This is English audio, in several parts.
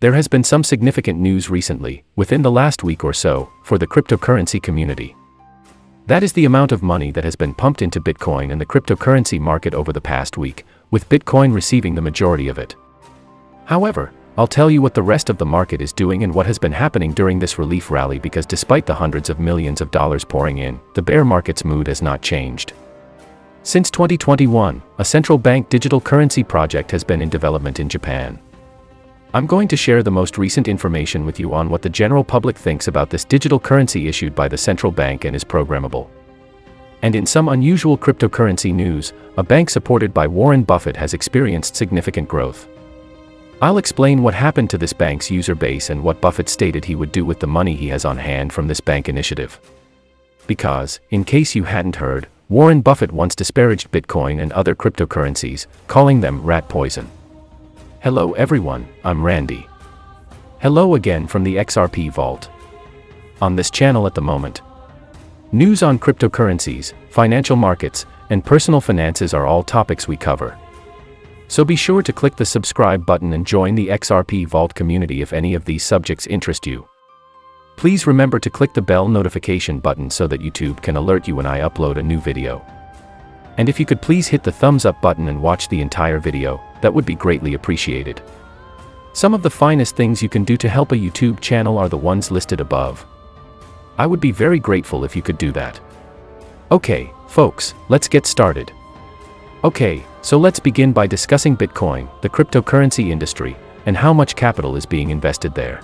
There has been some significant news recently, within the last week or so, for the cryptocurrency community. That is the amount of money that has been pumped into Bitcoin and the cryptocurrency market over the past week, with Bitcoin receiving the majority of it. However, I'll tell you what the rest of the market is doing and what has been happening during this relief rally because despite the hundreds of millions of dollars pouring in, the bear market's mood has not changed. Since 2021, a central bank digital currency project has been in development in Japan. I'm going to share the most recent information with you on what the general public thinks about this digital currency issued by the central bank and is programmable. And in some unusual cryptocurrency news, a bank supported by Warren Buffett has experienced significant growth. I'll explain what happened to this bank's user base and what Buffett stated he would do with the money he has on hand from this bank initiative. Because, in case you hadn't heard, Warren Buffett once disparaged Bitcoin and other cryptocurrencies, calling them rat poison. Hello everyone, I'm Randy. Hello again from the XRP Vault. On this channel at the moment. News on cryptocurrencies, financial markets, and personal finances are all topics we cover. So be sure to click the subscribe button and join the XRP Vault community if any of these subjects interest you. Please remember to click the bell notification button so that YouTube can alert you when I upload a new video. And if you could please hit the thumbs up button and watch the entire video, that would be greatly appreciated. Some of the finest things you can do to help a YouTube channel are the ones listed above. I would be very grateful if you could do that. Okay, folks, let's get started. Okay, so let's begin by discussing Bitcoin, the cryptocurrency industry, and how much capital is being invested there.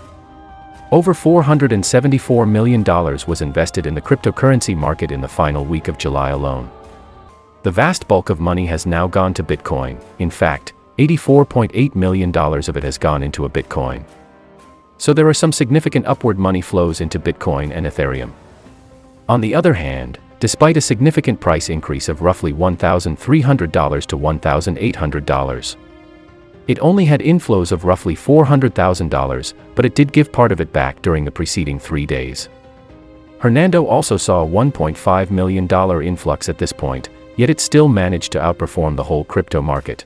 Over $474 million was invested in the cryptocurrency market in the final week of July alone. The vast bulk of money has now gone to Bitcoin, in fact, $84.8 million of it has gone into a Bitcoin. So there are some significant upward money flows into Bitcoin and Ethereum. On the other hand, despite a significant price increase of roughly $1,300 to $1,800, it only had inflows of roughly $400,000, but it did give part of it back during the preceding three days. Cardano also saw a $1.5 million influx at this point, yet it still managed to outperform the whole crypto market.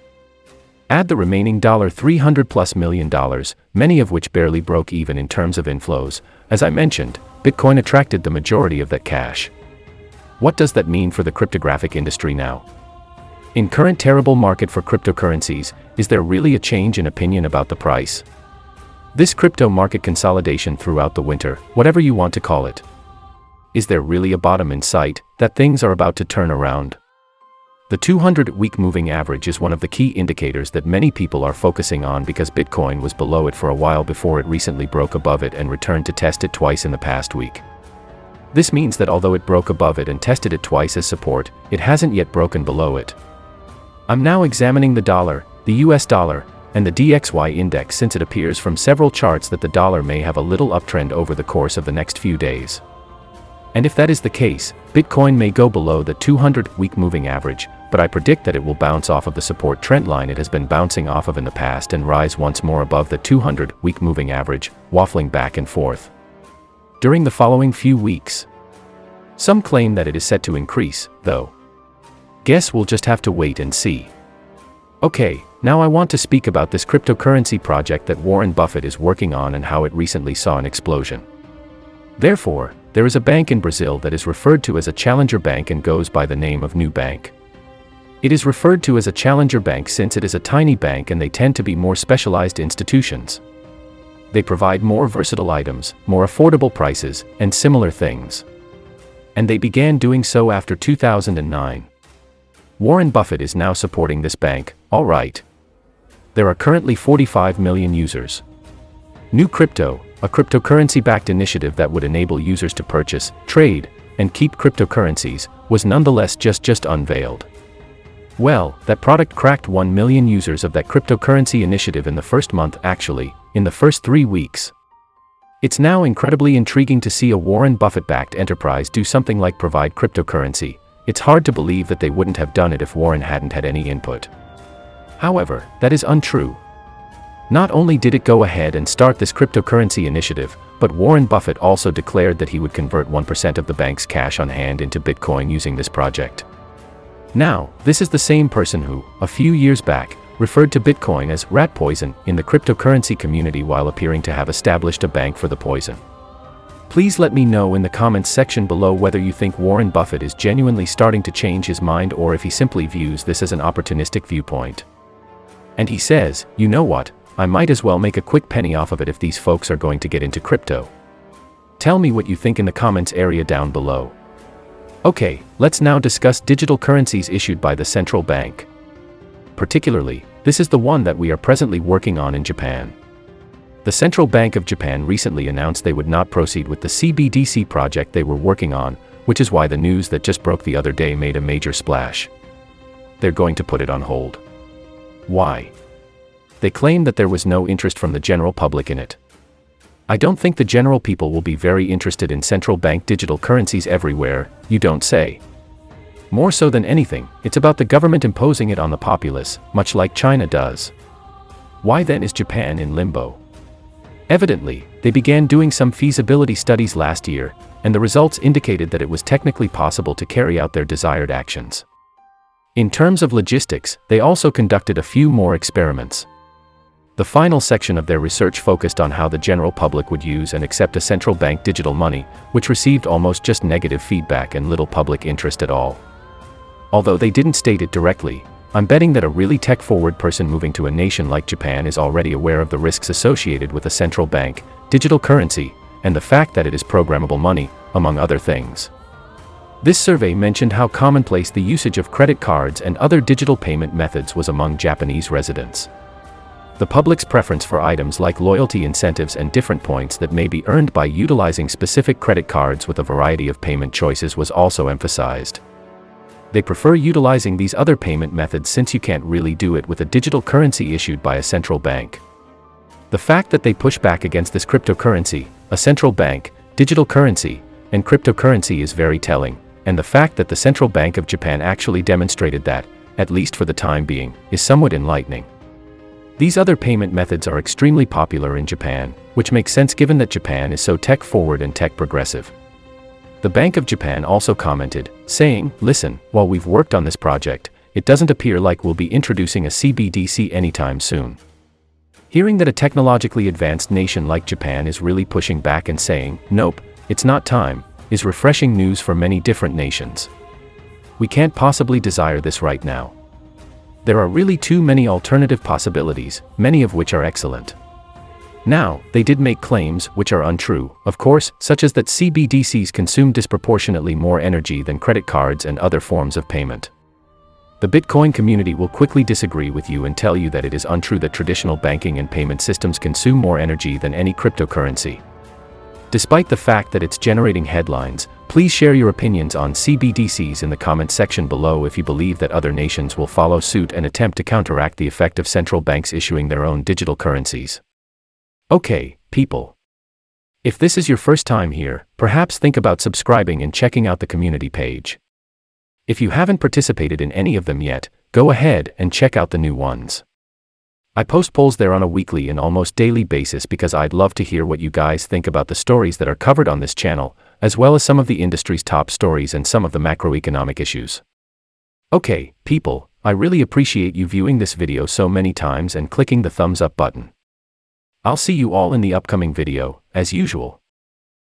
Add the remaining 300 plus million dollars, many of which barely broke even in terms of inflows. As I mentioned, Bitcoin attracted the majority of that cash. What does that mean for the cryptographic industry now? In current terrible market for cryptocurrencies, is there really a change in opinion about the price? This crypto market consolidation throughout the winter, whatever you want to call it. Is there really a bottom in sight, that things are about to turn around? The 200-week moving average is one of the key indicators that many people are focusing on because Bitcoin was below it for a while before it recently broke above it and returned to test it twice in the past week. This means that although it broke above it and tested it twice as support, it hasn't yet broken below it. I'm now examining the dollar, the US dollar, and the DXY index since it appears from several charts that the dollar may have a little uptrend over the course of the next few days. And if that is the case, Bitcoin may go below the 200-week moving average, but I predict that it will bounce off of the support trend line it has been bouncing off of in the past and rise once more above the 200-week moving average, waffling back and forth. During the following few weeks. Some claim that it is set to increase, though. Guess we'll just have to wait and see. Okay, now I want to speak about this cryptocurrency project that Warren Buffett is working on and how it recently saw an explosion. Therefore, there is a bank in Brazil that is referred to as a challenger bank and goes by the name of Nubank. It is referred to as a challenger bank since it is a tiny bank and they tend to be more specialized institutions. They provide more versatile items, more affordable prices, and similar things. And they began doing so after 2009. Warren Buffett is now supporting this bank, alright. There are currently 45 million users. New Crypto, a cryptocurrency-backed initiative that would enable users to purchase, trade, and keep cryptocurrencies, was nonetheless just just unveiled. Well, that product cracked 1 million users of that cryptocurrency initiative in the first month actually, in the first three weeks. It's now incredibly intriguing to see a Warren Buffett-backed enterprise do something like provide cryptocurrency. It's hard to believe that they wouldn't have done it if Warren hadn't had any input. However, that is untrue, not only did it go ahead and start this cryptocurrency initiative, but Warren Buffett also declared that he would convert 1% of the bank's cash on hand into Bitcoin using this project. Now, this is the same person who, a few years back, referred to Bitcoin as rat poison in the cryptocurrency community while appearing to have established a bank for the poison. Please let me know in the comments section below whether you think Warren Buffett is genuinely starting to change his mind or if he simply views this as an opportunistic viewpoint. And he says, you know what, I might as well make a quick penny off of it if these folks are going to get into crypto. Tell me what you think in the comments area down below. Okay, let's now discuss digital currencies issued by the central bank. Particularly, this is the one that we are presently working on in Japan. The Central Bank of Japan recently announced they would not proceed with the CBDC project they were working on, which is why the news that just broke the other day made a major splash. They're going to put it on hold. Why? They claim that there was no interest from the general public in it. I don't think the general people will be very interested in central bank digital currencies everywhere, you don't say. More so than anything, it's about the government imposing it on the populace, much like China does. Why then is Japan in limbo? Evidently, they began doing some feasibility studies last year, and the results indicated that it was technically possible to carry out their desired actions. In terms of logistics, they also conducted a few more experiments. The final section of their research focused on how the general public would use and accept a central bank digital money, which received almost just negative feedback and little public interest at all. Although they didn't state it directly, I'm betting that a really tech-forward person moving to a nation like Japan is already aware of the risks associated with a central bank, digital currency, and the fact that it is programmable money, among other things. This survey mentioned how commonplace the usage of credit cards and other digital payment methods was among Japanese residents. The public's preference for items like loyalty incentives and different points that may be earned by utilizing specific credit cards with a variety of payment choices was also emphasized. They prefer utilizing these other payment methods since you can't really do it with a digital currency issued by a central bank. The fact that they push back against this cryptocurrency, a central bank, digital currency, and cryptocurrency is very telling, and the fact that the Central Bank of Japan actually demonstrated that, at least for the time being, is somewhat enlightening. These other payment methods are extremely popular in Japan, which makes sense given that Japan is so tech forward and tech progressive. The Bank of Japan also commented, saying, Listen, while we've worked on this project, it doesn't appear like we'll be introducing a CBDC anytime soon. Hearing that a technologically advanced nation like Japan is really pushing back and saying, Nope, it's not time, is refreshing news for many different nations. We can't possibly desire this right now. There are really too many alternative possibilities, many of which are excellent. Now, they did make claims, which are untrue, of course, such as that CBDCs consume disproportionately more energy than credit cards and other forms of payment. The Bitcoin community will quickly disagree with you and tell you that it is untrue that traditional banking and payment systems consume more energy than any cryptocurrency. Despite the fact that it's generating headlines, please share your opinions on CBDCs in the comments section below if you believe that other nations will follow suit and attempt to counteract the effect of central banks issuing their own digital currencies. Okay, people. If this is your first time here, perhaps think about subscribing and checking out the community page. If you haven't participated in any of them yet, go ahead and check out the new ones. I post polls there on a weekly and almost daily basis because I'd love to hear what you guys think about the stories that are covered on this channel, as well as some of the industry's top stories and some of the macroeconomic issues. Okay, people, I really appreciate you viewing this video so many times and clicking the thumbs up button. I'll see you all in the upcoming video, as usual.